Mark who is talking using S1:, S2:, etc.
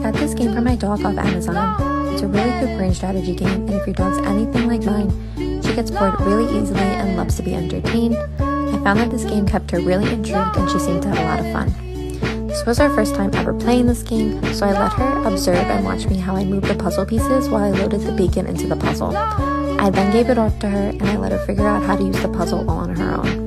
S1: got this game for my dog off Amazon. It's a really good brain strategy game, and if your dog's anything like mine, she gets bored really easily and loves to be entertained. I found that this game kept her really intrigued and she seemed to have a lot of fun. This was our first time ever playing this game, so I let her observe and watch me how I moved the puzzle pieces while I loaded the beacon into the puzzle. I then gave it off to her and I let her figure out how to use the puzzle all on her own.